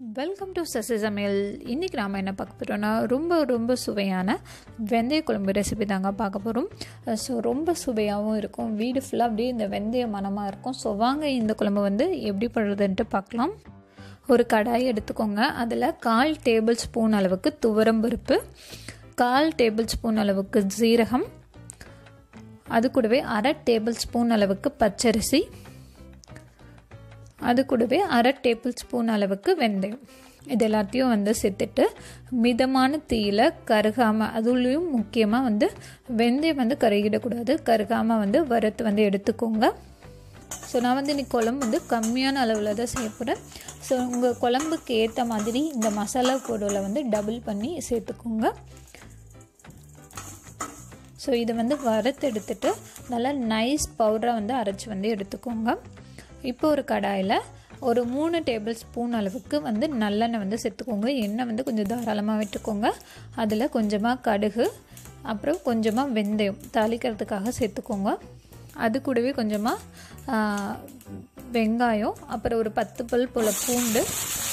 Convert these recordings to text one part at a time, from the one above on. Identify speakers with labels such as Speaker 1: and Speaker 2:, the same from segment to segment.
Speaker 1: Welcome to Sasi சமையல் இன்றைக்கி நாம் என்ன பார்க்க போகிறோம்னா ரொம்ப ரொம்ப சுவையான வெந்தய குழம்பு ரெசிபி தாங்க பார்க்க போகிறோம் ஸோ ரொம்ப சுவையாகவும் இருக்கும். வீடு ஃபுல்லாக அப்படியே இந்த வெந்தய மனமாக இருக்கும். ஸோ வாங்க இந்த குழம்பு வந்து எப்படி பண்ணுறதுன்ட்டு பார்க்கலாம். ஒரு கடாய் எடுத்துக்கோங்க. அதில் கால் டேபிள் ஸ்பூன் அளவுக்கு துவரம்பருப்பு கால் டேபிள் ஸ்பூன் அளவுக்கு ஜீரகம் அது கூடவே அரை டேபிள் ஸ்பூன் அளவுக்கு பச்சரிசி அது கூடவே அரை டேபிள் ஸ்பூன் அளவுக்கு வெந்தயம். இது எல்லாத்தையும் வந்து சேர்த்துட்டு மிதமான தீயில் கருகாமல் அதுலேயும் முக்கியமாக வந்து வெந்தயம் வந்து கருகிடக்கூடாது. கருகாமல் வந்து வறுத்து வந்து எடுத்துக்கோங்க. ஸோ நான் வந்து இன்னைக்கு குழம்பு வந்து கம்மியான அளவில் தான் செய்ய போகிறேன் ஸோ உங்கள் குழம்புக்கு ஏற்ற மாதிரி இந்த மசாலா பொருளை வந்து டபுள் பண்ணி சேர்த்துக்கோங்க. ஸோ இதை வந்து வறுத்து எடுத்துட்டு நல்லா நைஸ் பவுடராக வந்து அரைச்சி வந்து எடுத்துக்கோங்க. இப்போ ஒரு கடாயில் ஒரு மூணு டேபிள் ஸ்பூன் அளவுக்கு வந்து நல்லெண்ணெய் வந்து சேர்த்துக்கோங்க. எண்ணெய் வந்து கொஞ்சம் தாராளமாக விட்டுக்கோங்க. அதில் கொஞ்சமாக கடுகு அப்புறம் கொஞ்சமாக வெந்தயம் தாளிக்கிறதுக்காக சேர்த்துக்கோங்க. அது கூடவே கொஞ்சமாக வெங்காயம் அப்புறம் ஒரு பத்து பல் போல் பூண்டு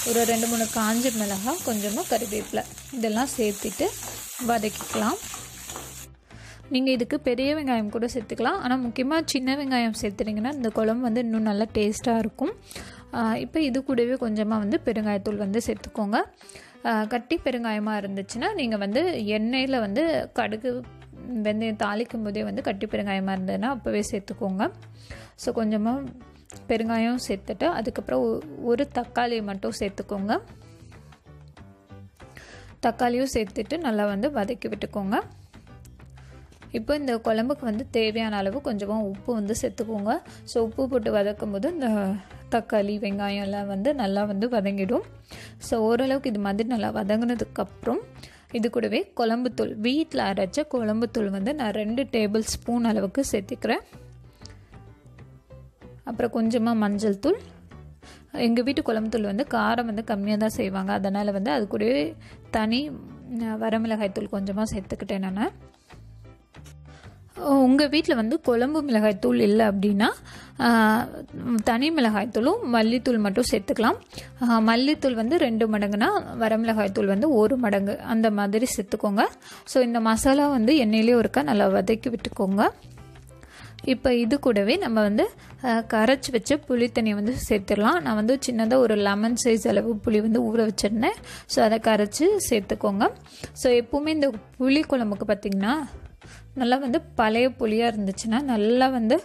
Speaker 1: ஒரு ரெண்டு மூணு காஞ்ச மிளகாய் கொஞ்சமாக கருவேப்பிலை இதெல்லாம் சேர்த்துட்டு வதக்கிக்கலாம். நீங்கள் இதுக்கு பெரிய வெங்காயம் கூட சேர்த்துக்கலாம். ஆனால் முக்கியமாக சின்ன வெங்காயம் சேர்த்துட்டிங்கன்னா இந்த குழம்பு வந்து இன்னும் நல்லா டேஸ்ட்டாக இருக்கும். இப்போ இது கூடவே கொஞ்சமாக வந்து பெருங்காயத்தூள் வந்து சேர்த்துக்கோங்க. கட்டி பெருங்காயமாக இருந்துச்சுன்னா நீங்கள் வந்து எண்ணெயில் வந்து கடுகு வெந்தயம் தாளிக்கும் போதே வந்து கட்டி பெருங்காயமாக இருந்ததுன்னா அப்போவே சேர்த்துக்கோங்க. ஸோ கொஞ்சமாக பெருங்காயம் சேர்த்துட்டு அதுக்கப்புறம் ஒரு தக்காளியை மட்டும் சேர்த்துக்கோங்க. தக்காளியும் சேர்த்துட்டு நல்லா வந்து வதக்கி விட்டுக்கோங்க. இப்போ இந்த குழம்புக்கு வந்து தேவையான அளவு கொஞ்சமாக உப்பு வந்து சேர்த்துக்கோங்க. ஸோ உப்பு போட்டு வதக்கும் போது இந்த தக்காளி வெங்காயம் எல்லாம் வந்து நல்லா வந்து வதங்கிடும். ஸோ ஓரளவுக்கு இது மாதிரி நல்லா வதங்கினதுக்கப்புறம் இது கூடவே குழம்புத்தூள் வீட்டில் அரைச்ச குழம்புத்தூள் வந்து நான் ரெண்டு டேபிள் ஸ்பூன் அளவுக்கு சேர்த்துக்கிறேன். அப்புறம் கொஞ்சமாக மஞ்சள் தூள். எங்கள் வீட்டு குழம்புத்தூள் வந்து காரம் வந்து கம்மியாக தான் செய்வாங்க. அதனால் வந்து அது கூடவே தனி வரமிளகாய் தூள் கொஞ்சமாக சேர்த்துக்கிட்டேன் நான். உங்கள் வீட்டில் வந்து குழம்பு மிளகாய்த்தூள் இல்லை அப்படின்னா தனி மிளகாய்த்தூளும் மல்லித்தூள் மட்டும் சேர்த்துக்கலாம். மல்லித்தூள் வந்து ரெண்டு மடங்குனா வரமிளகாய்த்தூள் வந்து ஒரு மடங்கு. அந்த மாதிரி சேர்த்துக்கோங்க. ஸோ இந்த மசாலா வந்து எண்ணெயிலே ஒருக்கா நல்லா வதக்கி விட்டுக்கோங்க. இப்போ இது கூடவே நம்ம வந்து கரைச்சி வச்ச புளி தண்ணியை வந்து சேர்த்துடலாம். நான் வந்து சின்னதாக ஒரு லெமன் சைஸ் அளவு புளி வந்து ஊற வச்சிருந்தேன். ஸோ அதை கரைச்சி சேர்த்துக்கோங்க. ஸோ எப்போவுமே இந்த புளி குழம்புக்கு பார்த்திங்கன்னா நல்லா வந்து பழைய புளியாக இருந்துச்சுன்னா நல்லா வந்து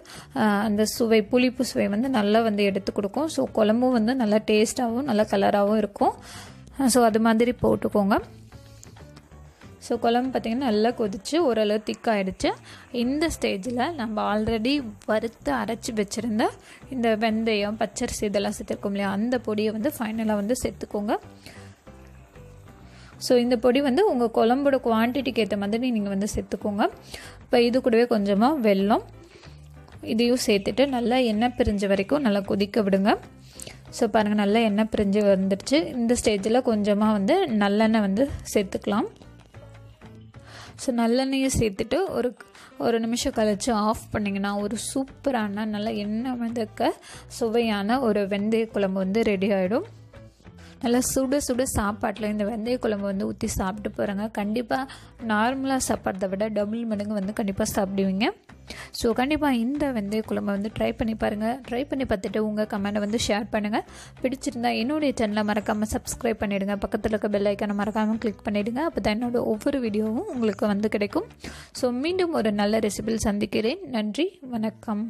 Speaker 1: அந்த சுவை புளிப்பு சுவை வந்து நல்லா வந்து எடுத்து கொடுக்கும். ஸோ குழம்பும் வந்து நல்லா டேஸ்ட்டாகவும் நல்லா கலராகவும் இருக்கும். ஸோ அது மாதிரி போட்டுக்கோங்க. ஸோ குழம்பு பார்த்திங்கன்னா நல்லா கொதித்து ஓரளவு திக்காயிடுச்சு இந்த ஸ்டேஜில் நம்ம ஆல்ரெடி வறுத்து அரைச்சி வச்சுருந்த இந்த வெந்தயம் பச்சரிசி இதெல்லாம் சேர்த்துருக்கோம் இல்லையா? அந்த பொடியை வந்து ஃபைனலாக வந்து சேர்த்துக்கோங்க. ஸோ இந்த பொடி வந்து உங்கள் குழம்போட குவான்டிட்டிக்கு ஏற்ற மாதிரி நீங்கள் வந்து சேர்த்துக்கோங்க. இப்போ இது கூடவே கொஞ்சமாக வெல்லம். இதையும் சேர்த்துட்டு நல்லா எண்ணெய் பிரிஞ்ச வரைக்கும் நல்லா கொதிக்க விடுங்க. ஸோ பாருங்கள் நல்லா எண்ணெய் பிரிஞ்சு வந்துடுச்சு. இந்த ஸ்டேஜில் கொஞ்சமாக வந்து நல்லெண்ணெய் வந்து சேர்த்துக்கலாம். ஸோ நல்லெண்ணெயை சேர்த்துட்டு ஒரு ஒரு நிமிஷம் கழித்து ஆஃப் பண்ணிங்கன்னா ஒரு சூப்பரான நல்லா எண்ணெய் மிதக்க சுவையான ஒரு வெந்தய குழம்பு வந்து ரெடி ஆகிடும் நல்லா சுட சுட சாப்பாட்டில் இந்த வெந்தய குழம்பு வந்து ஊற்றி சாப்பிட்டு போகிறாங்க கண்டிப்பாக நார்மலாக சாப்பிட்றத விட டபுள் மடங்கு வந்து கண்டிப்பாக சாப்பிடுவீங்க. ஸோ கண்டிப்பாக இந்த வெந்தய குழம்பை வந்து ட்ரை பண்ணி பாருங்கள் ட்ரை பண்ணி பார்த்துட்டு உங்கள் கமெண்ட்டை வந்து ஷேர் பண்ணுங்கள் பிடிச்சிருந்தா என்னுடைய சேனலை மறக்காமல் சப்ஸ்கிரைப் பண்ணிவிடுங்க பக்கத்தில் இருக்க பெல் ஐக்கனை மறக்காமல் கிளிக் பண்ணிவிடுங்க அப்போ தான் என்னோட ஒவ்வொரு வீடியோவும் உங்களுக்கு வந்து கிடைக்கும். ஸோ மீண்டும் ஒரு நல்ல ரெசிபியில் சந்திக்கிறேன். நன்றி. வணக்கம்.